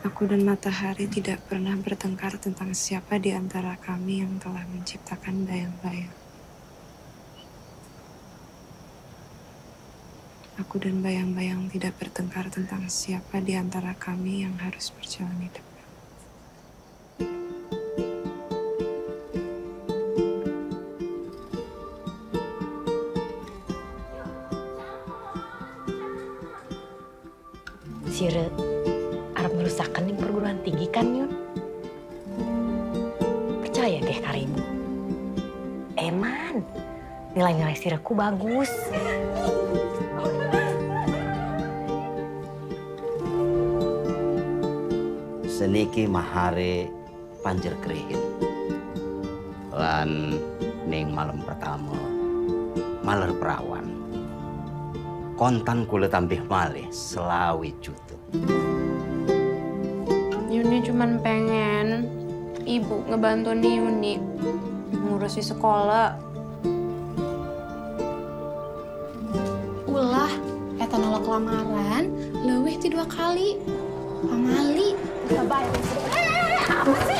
Aku dan matahari tidak pernah bertengkar tentang siapa di antara kami yang telah menciptakan bayang-bayang. Aku dan bayang-bayang tidak bertengkar tentang siapa di antara kami yang harus berjalan depan. Sire, Merusakkan yang perguruan tinggi kan Yun? Percaya deh karimu. Eman, nilai-nilai sireku bagus. seniki mahare panjer krihin. Lan ning malam pertama maler perawan. Kontan kula tambih malih selawi juta. Yuni cuman pengen ibu ngebantu nih Yuni ngurusi sekolah. Ulah, eta nolak lamaran, leuwih ti dua kali. Pamali. Gak bayar. Eh, apa sih?